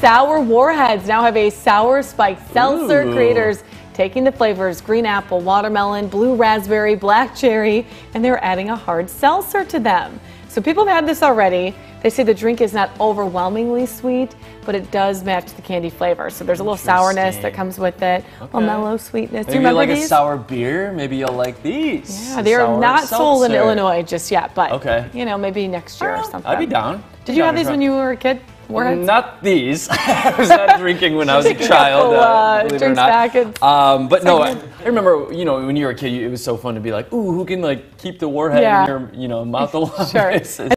Sour Warheads now have a sour spiked seltzer. Ooh. Creators taking the flavors green apple, watermelon, blue raspberry, black cherry, and they're adding a hard seltzer to them. So people have had this already. They say the drink is not overwhelmingly sweet, but it does match the candy flavor. So there's a little sourness that comes with it, a Okay. mellow sweetness. Do Maybe you you remember like these? a sour beer. Maybe you'll like these. yeah, A they are not sold in. Illinois just yet, but Okay. you know, maybe next year or something. I'd be down. Did you have these when you were a kid? Warheads? Not these. I was not drinking when I was a child. uh, believe it or not. Um, but no, I. I remember, you know, when you were a kid, you- it was so fun to be like, ooh, who can like keep the warhead Yeah. in your, you know, mouth alive? Sure.